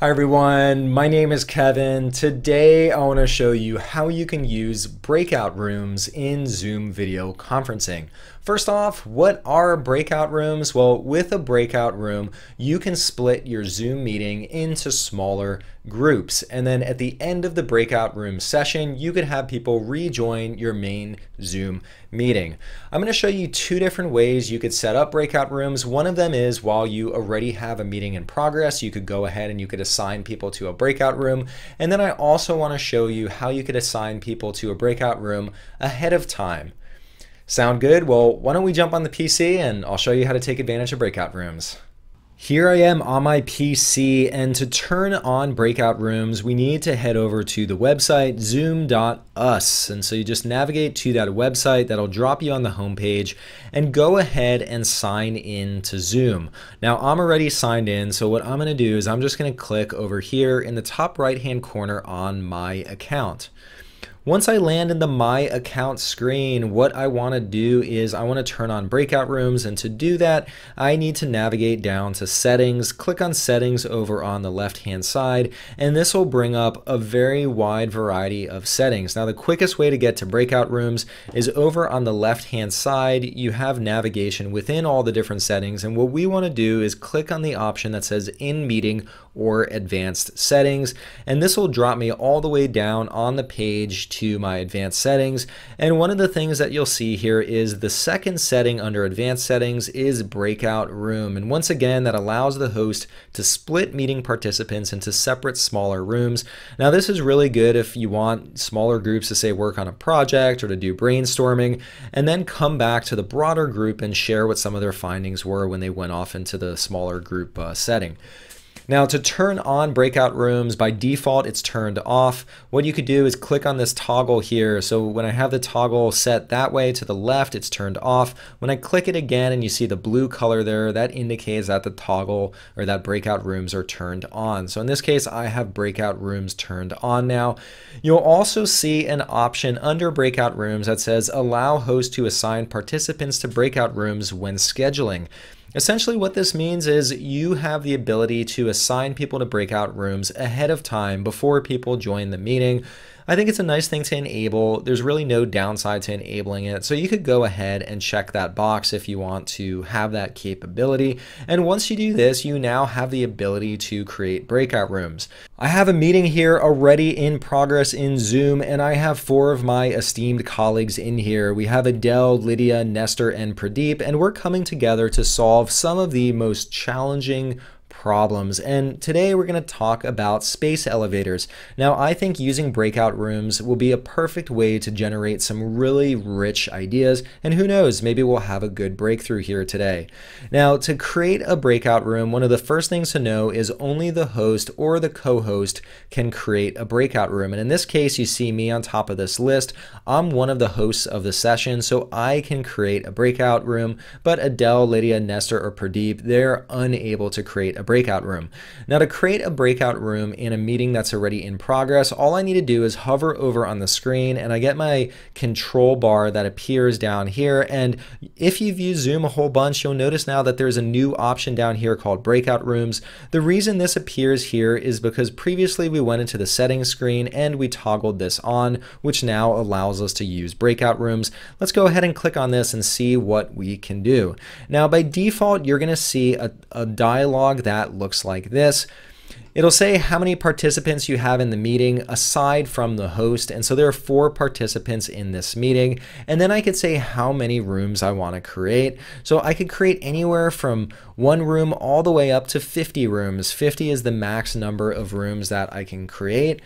Hi everyone, my name is Kevin. Today I want to show you how you can use breakout rooms in Zoom video conferencing. First off, what are breakout rooms? Well, with a breakout room, you can split your Zoom meeting into smaller groups. And then at the end of the breakout room session, you could have people rejoin your main Zoom meeting. I'm going to show you two different ways you could set up breakout rooms. One of them is while you already have a meeting in progress, you could go ahead and you could assign people to a breakout room. And then I also want to show you how you could assign people to a breakout room ahead of time. Sound good? Well, why don't we jump on the PC and I'll show you how to take advantage of breakout rooms. Here I am on my PC, and to turn on breakout rooms, we need to head over to the website zoom.us. And so you just navigate to that website, that'll drop you on the homepage, and go ahead and sign in to Zoom. Now, I'm already signed in, so what I'm gonna do is I'm just gonna click over here in the top right hand corner on my account. Once I land in the My Account screen, what I want to do is I want to turn on breakout rooms. And to do that, I need to navigate down to Settings, click on Settings over on the left-hand side, and this will bring up a very wide variety of settings. Now, the quickest way to get to breakout rooms is over on the left-hand side. You have navigation within all the different settings. And what we want to do is click on the option that says In Meeting or Advanced Settings. And this will drop me all the way down on the page to my advanced settings. And one of the things that you'll see here is the second setting under advanced settings is breakout room. And once again, that allows the host to split meeting participants into separate smaller rooms. Now this is really good if you want smaller groups to say work on a project or to do brainstorming and then come back to the broader group and share what some of their findings were when they went off into the smaller group uh, setting. Now to turn on breakout rooms, by default it's turned off. What you could do is click on this toggle here. So when I have the toggle set that way to the left, it's turned off. When I click it again and you see the blue color there, that indicates that the toggle or that breakout rooms are turned on. So in this case, I have breakout rooms turned on now. You'll also see an option under breakout rooms that says allow host to assign participants to breakout rooms when scheduling. Essentially what this means is you have the ability to assign people to breakout rooms ahead of time before people join the meeting. I think it's a nice thing to enable. There's really no downside to enabling it. So you could go ahead and check that box if you want to have that capability. And once you do this, you now have the ability to create breakout rooms. I have a meeting here already in progress in Zoom, and I have four of my esteemed colleagues in here. We have Adele, Lydia, Nestor, and Pradeep, and we're coming together to solve some of the most challenging problems. And today we're going to talk about space elevators. Now, I think using breakout rooms will be a perfect way to generate some really rich ideas. And who knows, maybe we'll have a good breakthrough here today. Now, to create a breakout room, one of the first things to know is only the host or the co-host can create a breakout room. And in this case, you see me on top of this list. I'm one of the hosts of the session, so I can create a breakout room, but Adele, Lydia, Nestor, or Pradeep, they're unable to create a breakout room. Now to create a breakout room in a meeting that's already in progress, all I need to do is hover over on the screen and I get my control bar that appears down here. And if you've used Zoom a whole bunch, you'll notice now that there's a new option down here called breakout rooms. The reason this appears here is because previously we went into the settings screen and we toggled this on, which now allows us to use breakout rooms. Let's go ahead and click on this and see what we can do. Now by default, you're gonna see a, a dialog that that looks like this. It'll say how many participants you have in the meeting aside from the host. And so there are four participants in this meeting. And then I could say how many rooms I want to create. So I could create anywhere from one room all the way up to 50 rooms. 50 is the max number of rooms that I can create.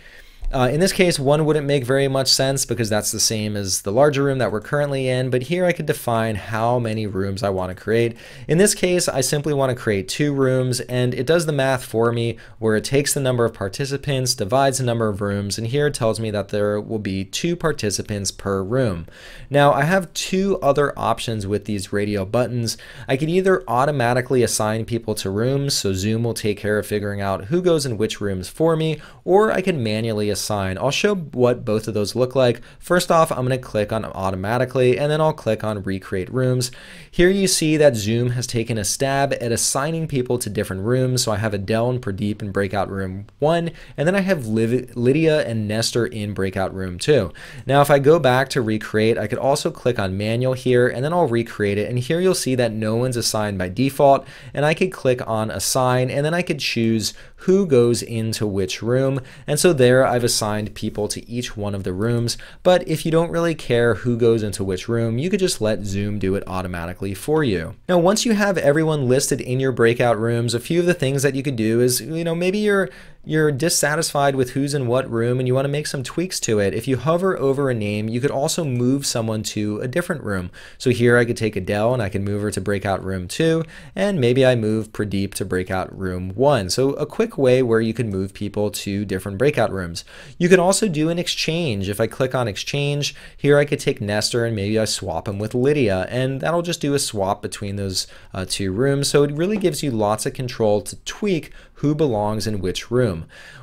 Uh, in this case, one wouldn't make very much sense because that's the same as the larger room that we're currently in, but here I could define how many rooms I want to create. In this case, I simply want to create two rooms, and it does the math for me where it takes the number of participants, divides the number of rooms, and here it tells me that there will be two participants per room. Now, I have two other options with these radio buttons. I could either automatically assign people to rooms, so Zoom will take care of figuring out who goes in which rooms for me, or I can manually reassign. I'll show what both of those look like. First off, I'm going to click on automatically and then I'll click on recreate rooms. Here you see that Zoom has taken a stab at assigning people to different rooms. So I have Adele and Pradeep in breakout room one, and then I have Liv Lydia and Nestor in breakout room two. Now, if I go back to recreate, I could also click on manual here and then I'll recreate it. And here you'll see that no one's assigned by default and I could click on assign and then I could choose who goes into which room. And so there I've assigned people to each one of the rooms. But if you don't really care who goes into which room, you could just let Zoom do it automatically for you. Now, once you have everyone listed in your breakout rooms, a few of the things that you could do is, you know, maybe you're you're dissatisfied with who's in what room and you want to make some tweaks to it, if you hover over a name, you could also move someone to a different room. So here I could take Adele and I can move her to breakout room 2, and maybe I move Pradeep to breakout room 1. So a quick way where you can move people to different breakout rooms. You can also do an exchange. If I click on exchange, here I could take Nestor and maybe I swap him with Lydia, and that'll just do a swap between those uh, two rooms. So it really gives you lots of control to tweak who belongs in which room.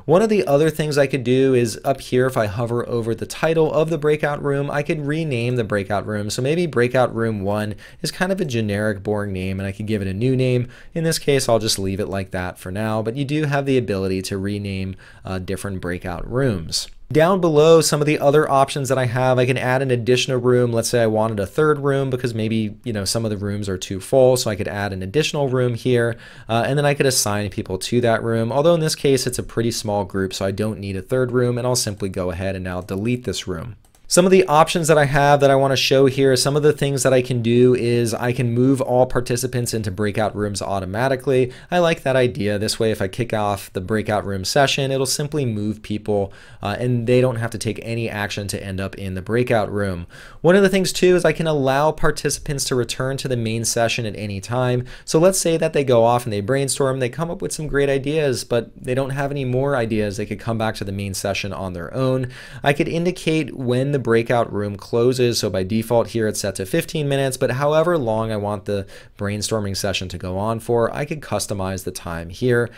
One of the other things I could do is up here, if I hover over the title of the breakout room, I could rename the breakout room. So maybe breakout room one is kind of a generic boring name and I could give it a new name. In this case, I'll just leave it like that for now, but you do have the ability to rename uh, different breakout rooms. Down below, some of the other options that I have, I can add an additional room. Let's say I wanted a third room because maybe, you know, some of the rooms are too full. So I could add an additional room here uh, and then I could assign people to that room. Although in this case, it's a pretty small group, so I don't need a third room and I'll simply go ahead and now delete this room. Some of the options that I have that I want to show here, some of the things that I can do is I can move all participants into breakout rooms automatically. I like that idea. This way, if I kick off the breakout room session, it'll simply move people uh, and they don't have to take any action to end up in the breakout room. One of the things too is I can allow participants to return to the main session at any time. So let's say that they go off and they brainstorm, they come up with some great ideas, but they don't have any more ideas. They could come back to the main session on their own. I could indicate when the breakout room closes. So by default here, it's set to 15 minutes, but however long I want the brainstorming session to go on for, I could customize the time here.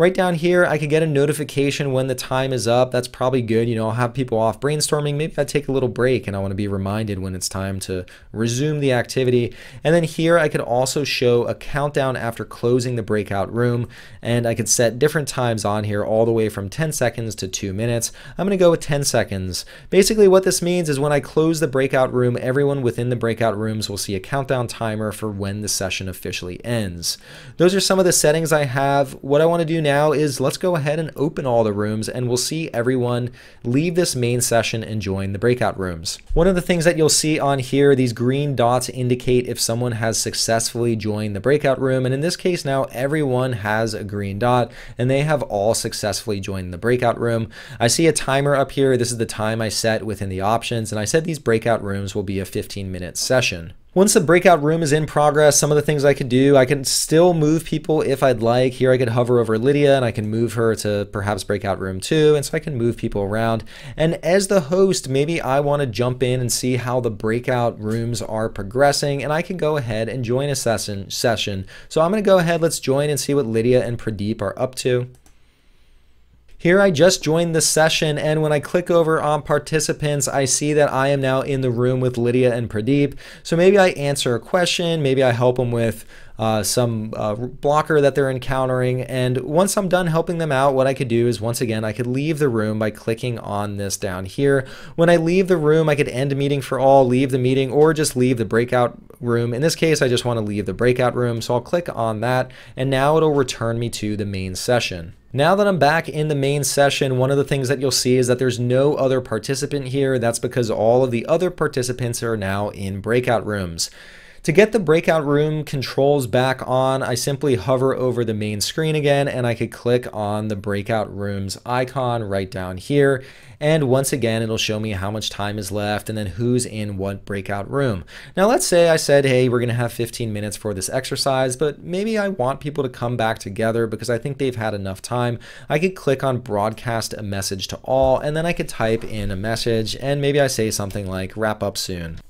Right down here, I could get a notification when the time is up. That's probably good. You know, I'll have people off brainstorming. Maybe I take a little break and I want to be reminded when it's time to resume the activity. And then here, I could also show a countdown after closing the breakout room. And I could set different times on here all the way from 10 seconds to two minutes. I'm going to go with 10 seconds. Basically, what this means is when I close the breakout room, everyone within the breakout rooms will see a countdown timer for when the session officially ends. Those are some of the settings I have. What I want to do now now is let's go ahead and open all the rooms and we'll see everyone leave this main session and join the breakout rooms. One of the things that you'll see on here, these green dots indicate if someone has successfully joined the breakout room. And in this case now, everyone has a green dot and they have all successfully joined the breakout room. I see a timer up here. This is the time I set within the options. And I said these breakout rooms will be a 15 minute session. Once the breakout room is in progress, some of the things I could do, I can still move people if I'd like. Here I could hover over Lydia and I can move her to perhaps breakout room two. And so I can move people around. And as the host, maybe I want to jump in and see how the breakout rooms are progressing. And I can go ahead and join a session. session. So I'm going to go ahead, let's join and see what Lydia and Pradeep are up to. Here I just joined the session and when I click over on participants, I see that I am now in the room with Lydia and Pradeep. So maybe I answer a question, maybe I help them with uh, some uh, blocker that they're encountering. And once I'm done helping them out, what I could do is once again, I could leave the room by clicking on this down here. When I leave the room, I could end meeting for all, leave the meeting, or just leave the breakout room. In this case, I just want to leave the breakout room. So I'll click on that and now it'll return me to the main session. Now that I'm back in the main session, one of the things that you'll see is that there's no other participant here. That's because all of the other participants are now in breakout rooms. To get the breakout room controls back on, I simply hover over the main screen again and I could click on the breakout rooms icon right down here. And once again, it'll show me how much time is left and then who's in what breakout room. Now let's say I said, hey, we're gonna have 15 minutes for this exercise, but maybe I want people to come back together because I think they've had enough time. I could click on broadcast a message to all and then I could type in a message and maybe I say something like wrap up soon.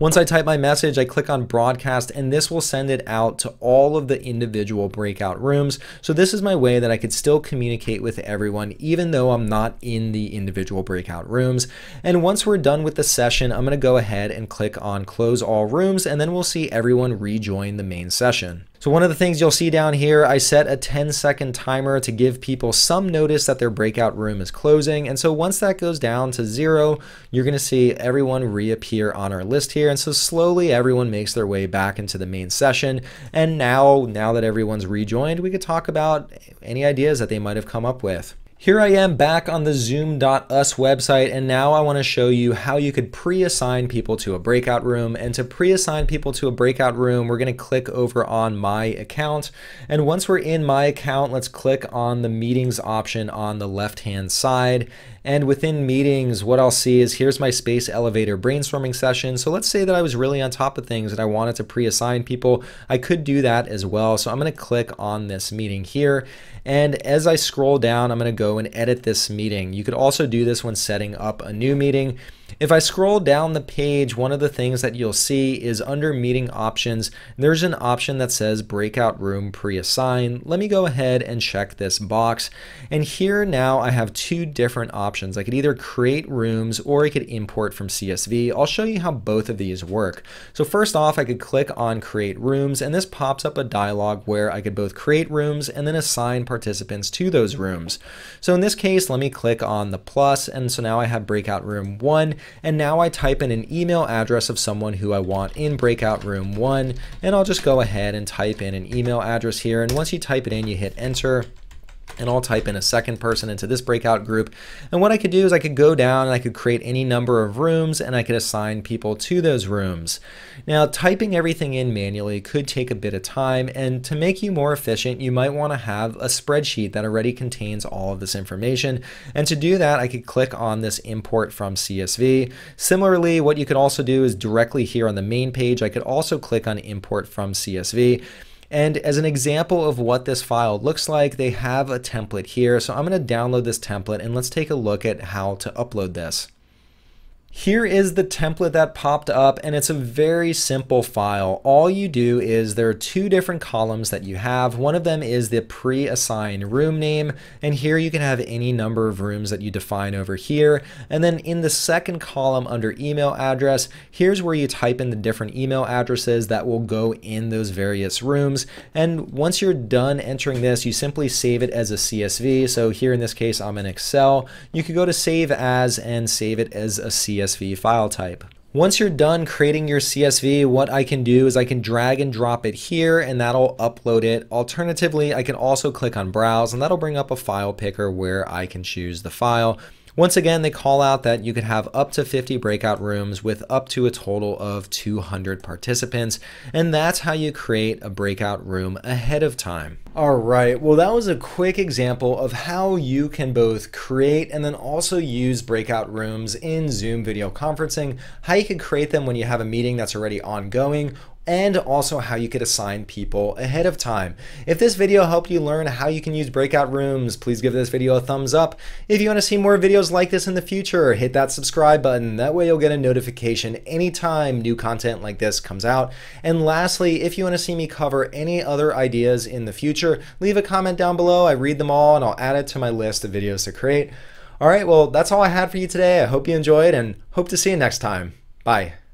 Once I type my message, I click on broadcast and this will send it out to all of the individual breakout rooms. So this is my way that I could still communicate with everyone even though I'm not in the individual breakout rooms. And once we're done with the session, I'm gonna go ahead and click on close all rooms and then we'll see everyone rejoin the main session. So one of the things you'll see down here, I set a 10 second timer to give people some notice that their breakout room is closing. And so once that goes down to zero, you're gonna see everyone reappear on our list here. And so slowly everyone makes their way back into the main session. And now, now that everyone's rejoined, we could talk about any ideas that they might have come up with. Here I am back on the zoom.us website and now I want to show you how you could pre-assign people to a breakout room and to pre-assign people to a breakout room we're going to click over on my account and once we're in my account let's click on the meetings option on the left hand side and within meetings, what I'll see is here's my space elevator brainstorming session. So let's say that I was really on top of things and I wanted to pre-assign people. I could do that as well. So I'm going to click on this meeting here. And as I scroll down, I'm going to and edit this meeting. You could also do this when setting up a new meeting. If I scroll down the page, one of the things that you'll see is under meeting options, there's an option that says breakout room pre-assign. Let me go ahead and check this box. And here now I have two different options. I could either create rooms or I could import from CSV. I'll show you how both of these work. So first off, I could click on create rooms and this pops up a dialog where I could both create rooms and then assign participants to those rooms. So in this case, let me click on the plus and so now I have breakout room one and now I type in an email address of someone who I want in breakout room one, and I'll just go ahead and type in an email address here. And once you type it in, you hit enter and I'll type in a second person into this breakout group. And what I could do is I could go down and I could create any number of rooms and I could assign people to those rooms. Now, typing everything in manually could take a bit of time, and to make you more efficient, you might want to have a spreadsheet that already contains all of this information. And to do that, I could click on this import from CSV. Similarly, what you could also do is directly here on the main page, I could also click on import from CSV. And as an example of what this file looks like, they have a template here. So I'm going to download this template and let's take a look at how to upload this. Here is the template that popped up and it's a very simple file. All you do is there are two different columns that you have. One of them is the pre-assigned room name and here you can have any number of rooms that you define over here. And then in the second column under email address, here's where you type in the different email addresses that will go in those various rooms. And once you're done entering this, you simply save it as a CSV. So here in this case, I'm in Excel. You could go to save as and save it as a CSV CSV file type. Once you're done creating your CSV, what I can do is I can drag and drop it here and that'll upload it. Alternatively, I can also click on browse and that'll bring up a file picker where I can choose the file. Once again, they call out that you could have up to 50 breakout rooms with up to a total of 200 participants, and that's how you create a breakout room ahead of time. All right, well, that was a quick example of how you can both create and then also use breakout rooms in Zoom video conferencing, how you can create them when you have a meeting that's already ongoing, and also how you could assign people ahead of time. If this video helped you learn how you can use breakout rooms, please give this video a thumbs up. If you want to see more videos like this in the future, hit that subscribe button. That way you'll get a notification anytime new content like this comes out. And lastly, if you want to see me cover any other ideas in the future, leave a comment down below. I read them all and I'll add it to my list of videos to create. All right, well, that's all I had for you today. I hope you enjoyed and hope to see you next time. Bye.